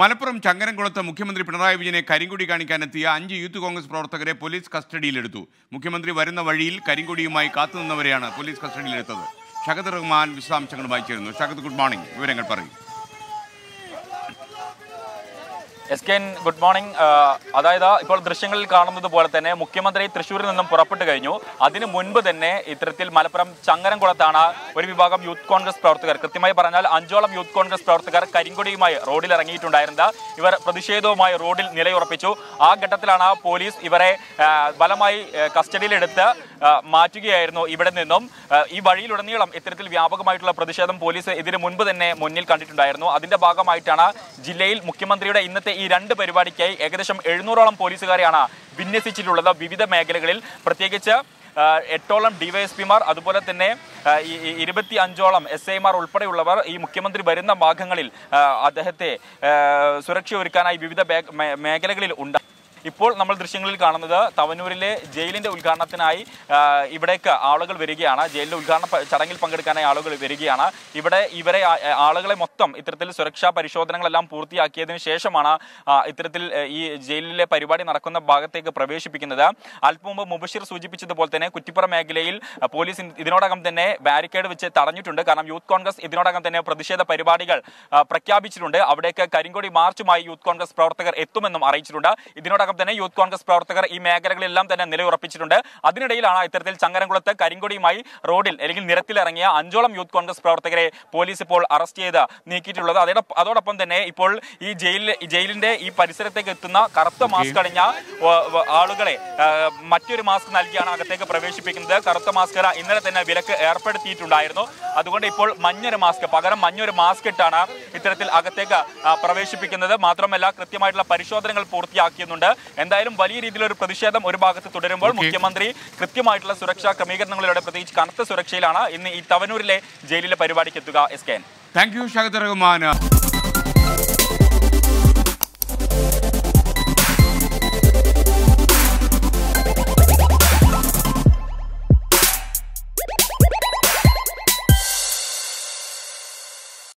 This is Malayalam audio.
മലപ്പുറം ചങ്ങരംകുളത്ത് മുഖ്യമന്ത്രി പിണറായി വിജയനെ കരിങ്കൊടി കാണിക്കാനെത്തിയ അഞ്ച് യൂത്ത് കോൺഗ്രസ് പ്രവർത്തകരെ പോലീസ് കസ്റ്റഡിയിലെടുത്തു. മുഖ്യമന്ത്രി വരുന്ന വഴിയിൽ കരിങ്കൊടിയുമായി കാത്തുനിന്നവരെയാണ് പോലീസ് കസ്റ്റഡിയിലെടുത്തത്. ഷഹദ് റഹ്മാൻ വിശദാംശങ്ങളുമായി ചേരുന്നു. Shahad good morning. വിവരങ്ങൾ പറയും. S K good morning. അതായത് ഇപ്പോൾ ദൃശ്യങ്ങളിൽ കാണുന്നത് പോലെ തന്നെ മുഖ്യമന്ത്രി തൃശ്ശൂരിൽ നിന്നും പുറപ്പെട്ടു കഴിഞ്ഞു. അതിനു മുൻപ് തന്നെ ഇത്തരത്തിൽ മലപ്പുറം ചങ്ങരംകുളത്താണ് ഒരു വിഭാഗം യൂത്ത് കോൺഗ്രസ് പ്രവർത്തകർ. കൃത്യമായി പറഞ്ഞാൽ അഞ്ചോളം യൂത്ത് കോൺഗ്രസ് പ്രവർത്തകർ കരിങ്കൊടിയുമായി റോഡിൽ ഇറങ്ങിയിട്ടുണ്ടായിരുന്നത് ഇവർ പ്രതിഷേധവുമായി റോഡിൽ നിലയുറപ്പിച്ചു. ആ ഘട്ടത്തിലാണ് പോലീസ് ഇവരെ ബലമായി കസ്റ്റഡിയിലെടുത്ത് മാറ്റുകയായിരുന്നു ഇവിടെ നിന്നും. ഈ വഴിയിലുടനീളം ഇത്തരത്തിൽ വ്യാപകമായിട്ടുള്ള പ്രതിഷേധം പോലീസ് ഇതിനു മുൻപ് തന്നെ മുന്നിൽ കണ്ടിട്ടുണ്ടായിരുന്നു. അതിന്റെ ഭാഗമായിട്ടാണ് ജില്ലയിൽ മുഖ്യമന്ത്രിയുടെ ഇന്നത്തെ രണ്ട് പരിപാടിക്കായി ഏകദേശം എഴുന്നൂറോളം പോലീസുകാരെയാണ് വിന്യസിച്ചിട്ടുള്ളത്. വിവിധ മേഖലകളിൽ പ്രത്യേകിച്ച് എട്ടോളം ഡിവൈഎസ്പിമാർ അതുപോലെ തന്നെ ഇരുപത്തി അഞ്ചോളം എസ് ഐമാർ ഉൾപ്പെടെയുള്ളവർ ഈ മുഖ്യമന്ത്രി വരുന്ന ഭാഗങ്ങളിൽ അദ്ദേഹത്തെ ആ, സുരക്ഷ ഒരുക്കാനായി വിവിധ മേഖലകളിൽ ഉണ്ട് ഇപ്പോൾ നമ്മൾ ദൃശ്യങ്ങളിൽ കാണുന്നത് തവനൂരിലെ ജയിലിന്റെ ഉദ്ഘാടനത്തിനായി ഇവിടേക്ക് ആളുകൾ വരികയാണ്. ജയിലിന്റെ ഉദ്ഘാടന ചടങ്ങിൽ പങ്കെടുക്കാനായി ആളുകൾ വരികയാണ്. ഇവിടെ ഇവരെ ആളുകളെ മൊത്തം ഇത്തരത്തിൽ സുരക്ഷാ പരിശോധനകളെല്ലാം പൂർത്തിയാക്കിയതിനു ശേഷമാണ് ഇത്തരത്തിൽ ഈ ജയിലിലെ പരിപാടി നടക്കുന്ന ഭാഗത്തേക്ക് പ്രവേശിപ്പിക്കുന്നത്. അല്പം മുമ്പ് മുബഷിർ സൂചിപ്പിച്ചതുപോലെ തന്നെ കുറ്റിപ്പുറം മേഖലയിൽ പോലീസ് ഇതിനോടകം തന്നെ ബാരിക്കേഡ് വെച്ച് തടഞ്ഞിട്ടുണ്ട്. കാരണം യൂത്ത് കോൺഗ്രസ് ഇതിനോടകം തന്നെ പ്രതിഷേധ പരിപാടികൾ പ്രഖ്യാപിച്ചിട്ടുണ്ട്. അവിടേക്ക് കരിങ്കൊടി മാർച്ചുമായി യൂത്ത് കോൺഗ്രസ് പ്രവർത്തകർ എത്തുമെന്നും അറിയിച്ചിട്ടുണ്ട്. ഇതിനോടകം തന്നെ യൂത്ത് കോൺഗ്രസ് പ്രവർത്തകർ ഈ മേഖലകളിലെല്ലാം തന്നെ നിലയുറപ്പിച്ചിട്ടുണ്ട്. അതിനിടയിലാണ് ഇത്തരത്തിൽ ചങ്ങരംകുളത്ത് കരിങ്കൊടിയുമായി റോഡിൽ അല്ലെങ്കിൽ നിരത്തിലിറങ്ങിയ അഞ്ചോളം യൂത്ത് കോൺഗ്രസ് പ്രവർത്തകരെ പോലീസ് ഇപ്പോൾ അറസ്റ്റ് ചെയ്ത് നീക്കിയിട്ടുള്ളത്. അതോടൊപ്പം അതോടൊപ്പം തന്നെ ഇപ്പോൾ ഈ ജയിലിൽ ജയിലിന്റെ ഈ പരിസരത്തേക്ക് എത്തുന്ന കറുത്ത മാസ്ക് അണിഞ്ഞ ആളുകളെ മറ്റൊരു മാസ്ക് നൽകിയാണ് അകത്തേക്ക് പ്രവേശിപ്പിക്കുന്നത്. കറുത്ത മാസ്ക് ഇന്നലെ തന്നെ വിലക്ക് ഏർപ്പെടുത്തിയിട്ടുണ്ടായിരുന്നു. അതുകൊണ്ട് ഇപ്പോൾ മഞ്ഞൊരു മാസ്ക് പകരം മഞ്ഞൊരു മാസ്ക് ഇട്ടാണ് ഇത്തരത്തിൽ അകത്തേക്ക് പ്രവേശിപ്പിക്കുന്നത്. മാത്രമല്ല കൃത്യമായിട്ടുള്ള പരിശോധനകൾ പൂർത്തിയാക്കിയുന്നുണ്ട്. എന്തായാലും വലിയ രീതിയിലൊരു പ്രതിഷേധം ഒരു ഭാഗത്ത് തുടരുമ്പോൾ മുഖ്യമന്ത്രി കൃത്യമായിട്ടുള്ള സുരക്ഷാ ക്രമീകരണങ്ങളിലൂടെ പ്രത്യേകിച്ച് കനത്ത സുരക്ഷയിലാണ്. ഇന്ന് ഈ തവനൂരിലെ ജയിലിലെ പരിപാടിക്ക് എത്തുക എസ് കെ താങ്ക് യു